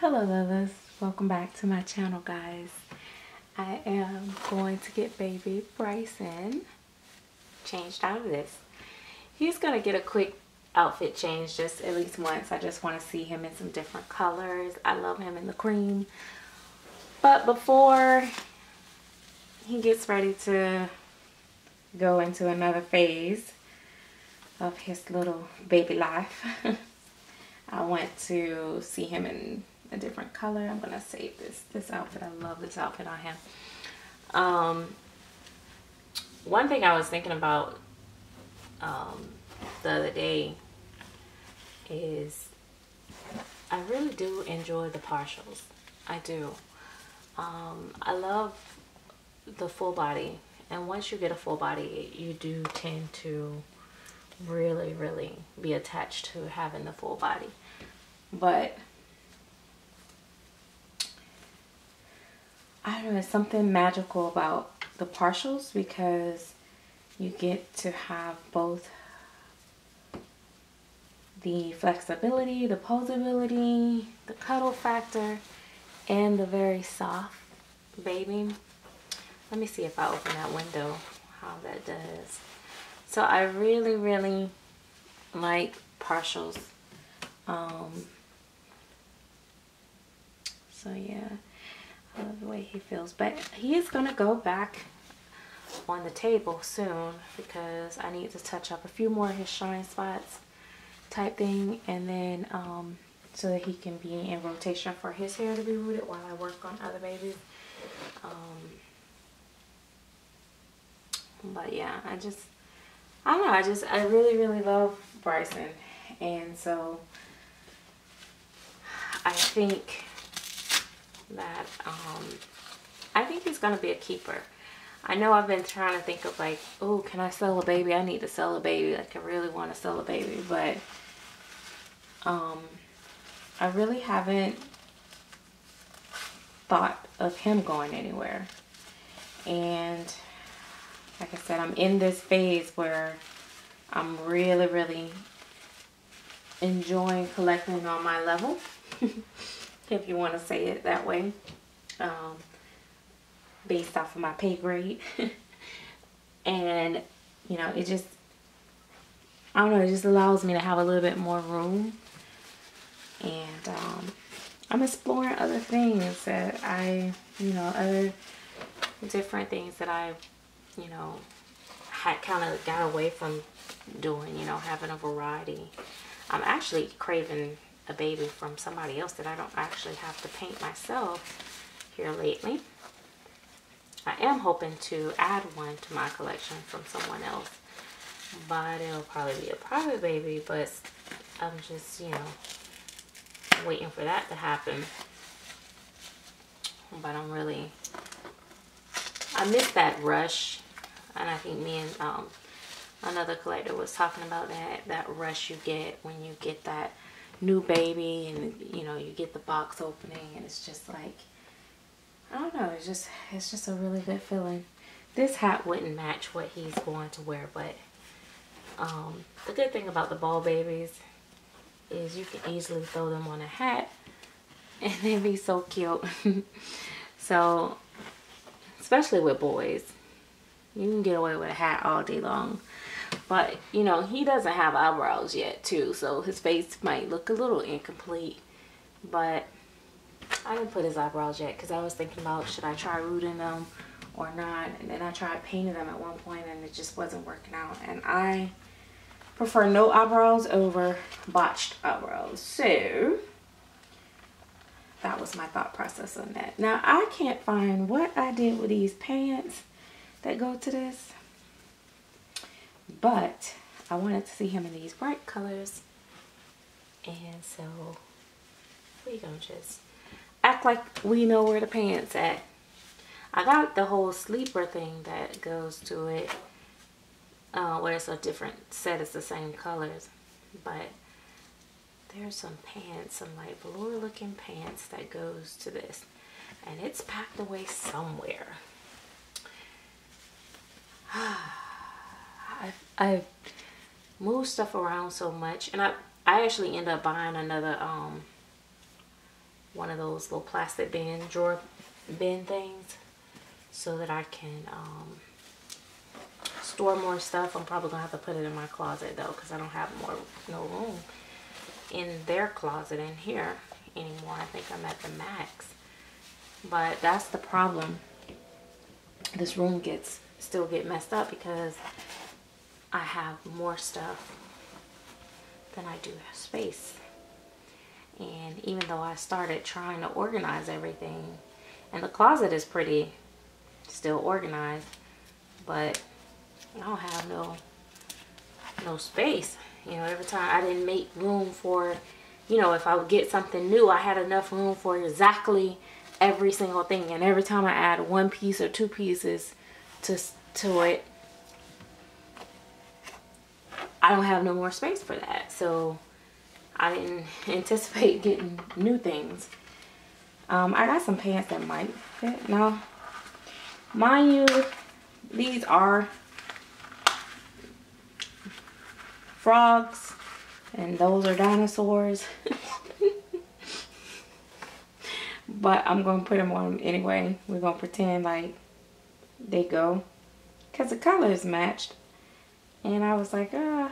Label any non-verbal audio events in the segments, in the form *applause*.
Hello lovers, welcome back to my channel guys. I am going to get baby Bryson changed out of this. He's going to get a quick outfit change just at least once. I just want to see him in some different colors. I love him in the cream. But before he gets ready to go into another phase of his little baby life, *laughs* I want to see him in a different color. I'm gonna save this this outfit. I love this outfit on him. Um, one thing I was thinking about um, the other day is I really do enjoy the partials. I do. Um, I love the full body, and once you get a full body, you do tend to really, really be attached to having the full body. But I don't know, something magical about the partials because you get to have both the flexibility, the posability, the cuddle factor, and the very soft baby. Let me see if I open that window, how that does. So I really, really like partials. Um, so yeah. The way he feels. But he is going to go back on the table soon because I need to touch up a few more of his shine spots type thing. And then um, so that he can be in rotation for his hair to be rooted while I work on other babies. Um, but yeah, I just, I don't know, I just, I really, really love Bryson. And so I think that um, I think he's going to be a keeper. I know I've been trying to think of like, oh, can I sell a baby? I need to sell a baby. Like I really want to sell a baby, but um, I really haven't thought of him going anywhere. And like I said, I'm in this phase where I'm really, really enjoying collecting on my level. *laughs* if you want to say it that way, um, based off of my pay grade. *laughs* and, you know, it just, I don't know, it just allows me to have a little bit more room. And um, I'm exploring other things that I, you know, other different things that I, you know, had kind of got away from doing, you know, having a variety. I'm actually craving a baby from somebody else that I don't actually have to paint myself here lately. I am hoping to add one to my collection from someone else. But it'll probably be a private baby. But I'm just, you know, waiting for that to happen. But I'm really... I miss that rush. And I think me and um, another collector was talking about that. That rush you get when you get that new baby and you know you get the box opening and it's just like I don't know it's just it's just a really good feeling. This hat wouldn't match what he's going to wear but um, the good thing about the ball babies is you can easily throw them on a hat *laughs* and they'd be so cute. *laughs* So especially with boys you can get away with a hat all day long but, you know, he doesn't have eyebrows yet, too. So his face might look a little incomplete. But I didn't put his eyebrows yet because I was thinking about should I try rooting them or not. And then I tried painting them at one point and it just wasn't working out. And I prefer no eyebrows over botched eyebrows. So that was my thought process on that. Now I can't find what I did with these pants that go to this. But I wanted to see him in these bright colors. And so we gonna just act like we know where the pants at. I got the whole sleeper thing that goes to it. Uh, where it's a different set, it's the same colors. But there's some pants, some like velour looking pants that goes to this. And it's packed away somewhere. *sighs* I've, I've moved stuff around so much and I, I actually end up buying another um, one of those little plastic bin drawer bin things so that I can um, store more stuff. I'm probably gonna have to put it in my closet though because I don't have more no room in their closet in here anymore. I think I'm at the max. But that's the problem. This room gets still get messed up because I have more stuff than I do space. And even though I started trying to organize everything, and the closet is pretty still organized, but I don't have no no space. You know, every time I didn't make room for, you know, if I would get something new, I had enough room for exactly every single thing. And every time I add one piece or two pieces to to it, I don't have no more space for that. So I didn't *laughs* anticipate getting new things. Um, I got some pants that might fit. Now, mind you, these are frogs and those are dinosaurs. *laughs* but I'm going to put them on anyway. We're going to pretend like they go. Because the color is matched. And I was like, ah,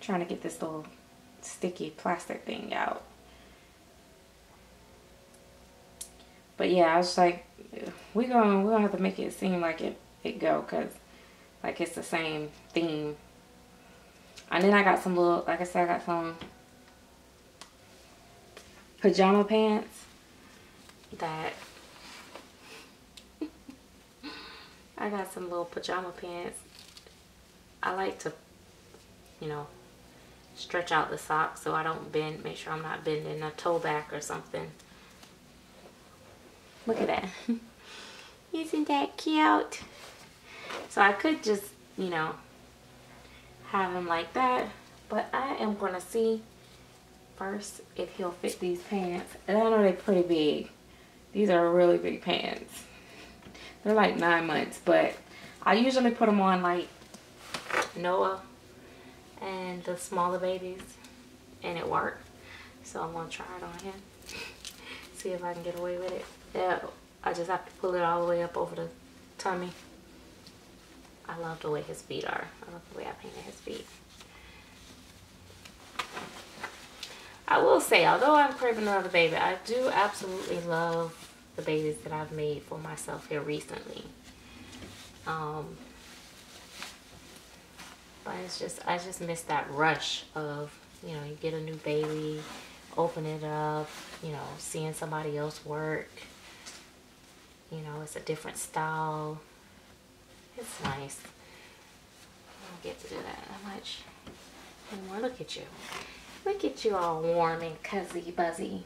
trying to get this little sticky plastic thing out. But yeah, I was like, we're gonna we gonna have to make it seem like it it go, cause like it's the same theme. And then I got some little, like I said, I got some pajama pants that *laughs* I got some little pajama pants. I like to, you know, stretch out the socks so I don't bend, make sure I'm not bending a toe back or something. Look at that. *laughs* Isn't that cute? So I could just, you know, have him like that. But I am going to see first if he'll fit these pants. And I know they're pretty big. These are really big pants. They're like nine months. But I usually put them on like Noah and the smaller babies. And it worked. So I'm to try it on him. *laughs* see if I can get away with it. Yeah, I just have to pull it all the way up over the tummy. I love the way his feet are. I love the way I painted his feet. I will say, although I'm craving another baby, I do absolutely love the babies that I've made for myself here recently. Um, it's just, I just miss that rush of, you know, you get a new baby, open it up, you know, seeing somebody else work. You know, it's a different style. It's nice. I don't get to do that that much anymore. Look at you. Look at you all warm and cozy buzzy.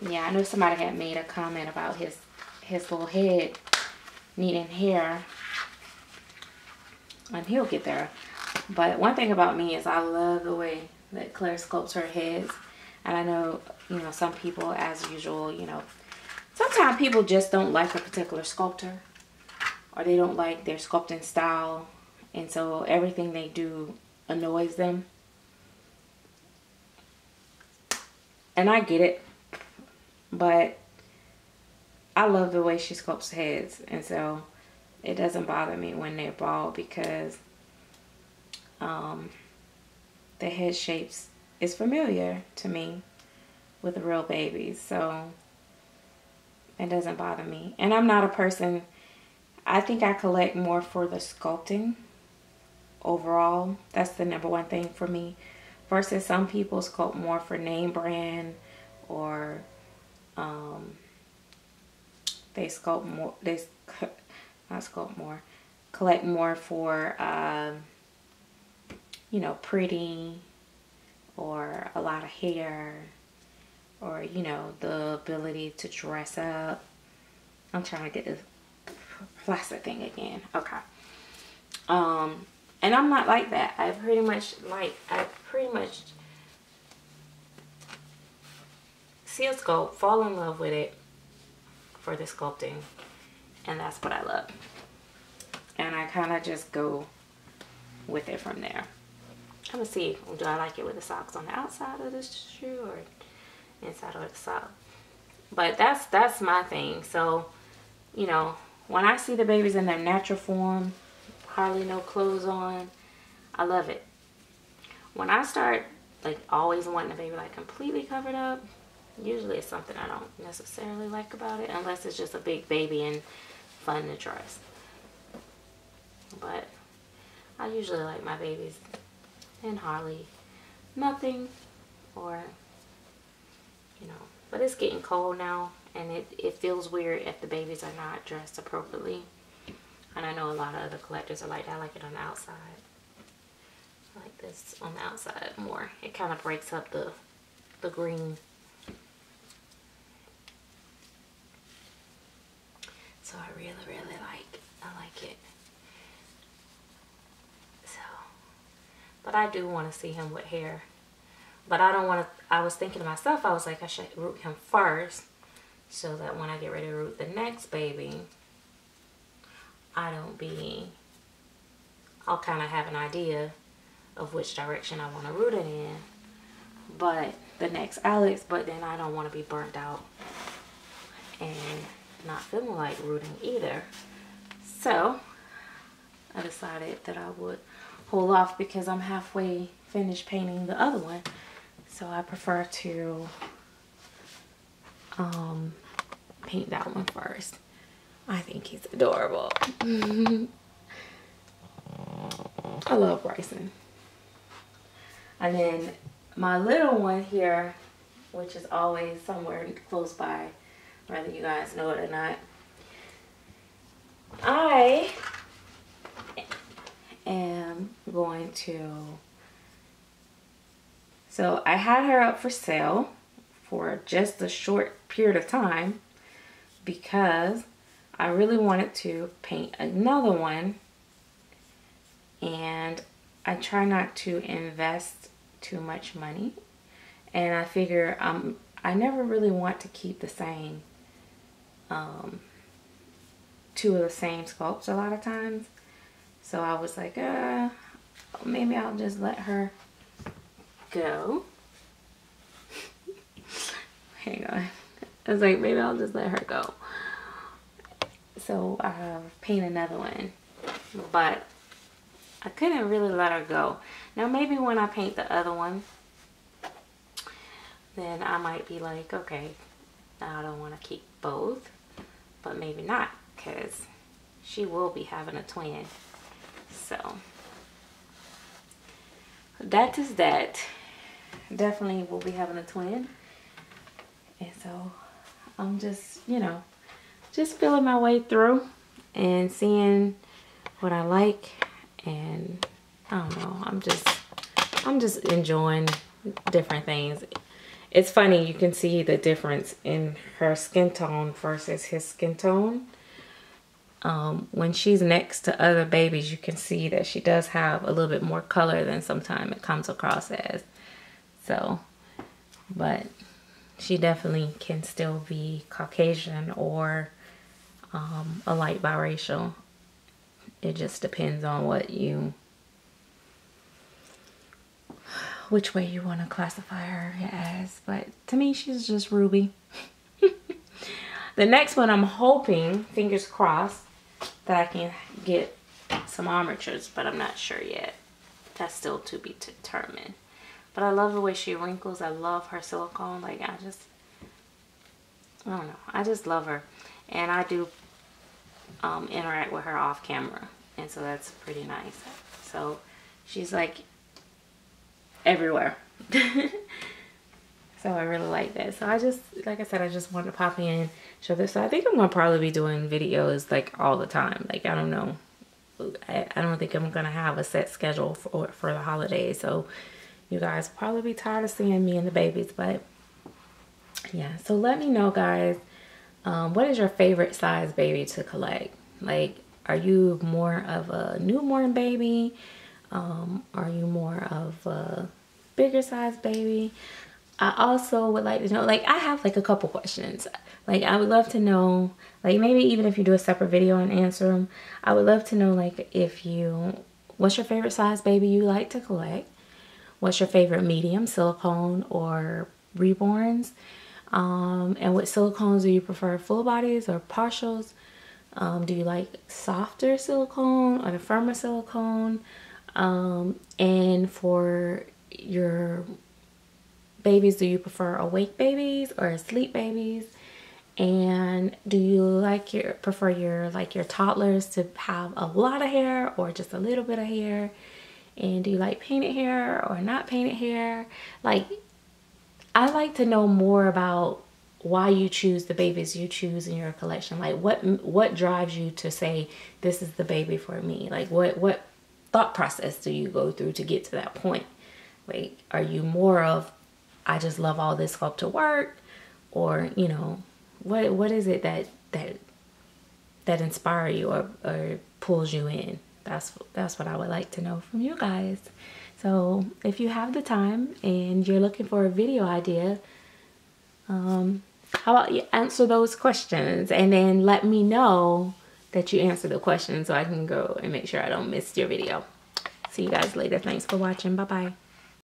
Yeah, I know somebody had made a comment about his his little head needing hair. And he'll get there. But one thing about me is I love the way that Claire sculpts her heads. And I know, you know, some people, as usual, you know, sometimes people just don't like a particular sculptor or they don't like their sculpting style. And so everything they do annoys them. And I get it. But I love the way she sculpts heads. And so it doesn't bother me when they're bald because um, the head shapes is familiar to me with real babies. So it doesn't bother me. And I'm not a person, I think I collect more for the sculpting overall. That's the number one thing for me. Versus some people sculpt more for name brand or um, they sculpt more, they not sculpt more, collect more for um, you know, pretty or a lot of hair or, you know, the ability to dress up. I'm trying to get this plastic thing again. Okay. Um, and I'm not like that. I pretty much like, I pretty much see a sculpt, fall in love with it for the sculpting. And that's what I love. And I kind of just go with it from there. I'm gonna see, do I like it with the socks on the outside of the shoe or inside of the sock? But that's that's my thing. So, you know, when I see the babies in their natural form, hardly no clothes on, I love it. When I start like always wanting the baby like completely covered up, usually it's something I don't necessarily like about it unless it's just a big baby and fun to dress. But I usually like my babies in Harley nothing or you know but it's getting cold now and it, it feels weird if the babies are not dressed appropriately. And I know a lot of other collectors are like that I like it on the outside. I like this on the outside more. It kind of breaks up the the green so I really really like I like it. So but I do want to see him with hair. But I don't want to, I was thinking to myself, I was like, I should root him first so that when I get ready to root the next baby, I don't be, I'll kind of have an idea of which direction I want to root it in. But the next Alex, but then I don't want to be burnt out. And not feeling like rooting either. So I decided that I would hold off because I'm halfway finished painting the other one so I prefer to um, paint that one first. I think he's adorable. *laughs* I love Bryson. And then my little one here, which is always somewhere close by, whether you guys know it or not. I am going to so I had her up for sale for just a short period of time because I really wanted to paint another one and I try not to invest too much money and I figure um, I never really want to keep the same um, two of the same sculpts a lot of times so I was like uh, maybe I'll just let her go. *laughs* Hang on. I was like, maybe I'll just let her go. So I paint another one. But I couldn't really let her go. Now maybe when I paint the other one, then I might be like, okay, I don't want to keep both. But maybe not because she will be having a twin. So that is that definitely will be having a twin. And so I'm just, you know, just feeling my way through and seeing what I like. And I don't know, I'm just, I'm just enjoying different things. It's funny, you can see the difference in her skin tone versus his skin tone. Um, when she's next to other babies, you can see that she does have a little bit more color than sometimes it comes across as. So, but she definitely can still be Caucasian or um, a light biracial. It just depends on what you, which way you want to classify her as. But to me, she's just Ruby. *laughs* the next one, I'm hoping, fingers crossed, that I can get some armatures, but I'm not sure yet. That's still to be determined. But I love the way she wrinkles. I love her silicone. Like, I just, I don't know. I just love her. And I do um, interact with her off camera. And so that's pretty nice. So she's like everywhere. *laughs* so I really like that. So I just, like I said, I just wanted to pop in, show this. So I think I'm going to probably be doing videos like all the time. Like, I don't know. I, I don't think I'm going to have a set schedule for, for the holidays. So you guys probably be tired of seeing me and the babies, but yeah. So let me know, guys, um, what is your favorite size baby to collect? Like, are you more of a newborn baby? Um, are you more of a bigger size baby? I also would like to know, like, I have like a couple questions. Like, I would love to know, like, maybe even if you do a separate video and answer them, I would love to know, like, if you, what's your favorite size baby you like to collect? what's your favorite medium, silicone or reborns? Um, and what silicones do you prefer, full bodies or partials? Um, do you like softer silicone or the firmer silicone? Um, and for your babies, do you prefer awake babies or asleep babies? And do you like your prefer your like your toddlers to have a lot of hair or just a little bit of hair? And do you like painted hair or not painted hair? Like I like to know more about why you choose the babies you choose in your collection. Like what what drives you to say this is the baby for me? Like what what thought process do you go through to get to that point? Like are you more of I just love all this sculpture work or, you know, what what is it that that that inspire you or, or pulls you in? That's that's what I would like to know from you guys. So if you have the time and you're looking for a video idea, um, how about you answer those questions and then let me know that you answer the questions so I can go and make sure I don't miss your video. See you guys later. Thanks for watching. Bye-bye.